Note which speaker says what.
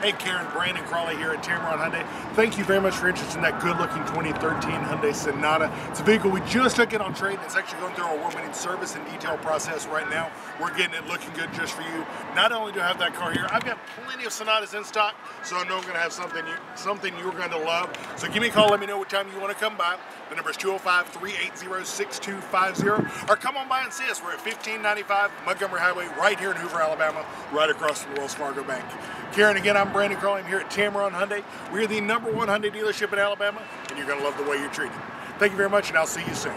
Speaker 1: Hey, Karen, Brandon Crawley here at Tameron Hyundai. Thank you very much for interest in that good-looking 2013 Hyundai Sonata. It's a vehicle we just took it on trade. It's actually going through our award-winning service and detail process right now. We're getting it looking good just for you. Not only do I have that car here, I've got plenty of Sonatas in stock, so I know I'm going to have something you, something you're going to love. So give me a call. Let me know what time you want to come by. The number is 205-380-6250, or come on by and see us. We're at 1595 Montgomery Highway, right here in Hoover, Alabama, right across from the Wells Fargo Bank. Karen, again, I'm Brandon Crawley. I'm here at Tameron Hyundai. We're the number one Hyundai dealership in Alabama, and you're going to love the way you're treated. Thank you very much, and I'll see you soon.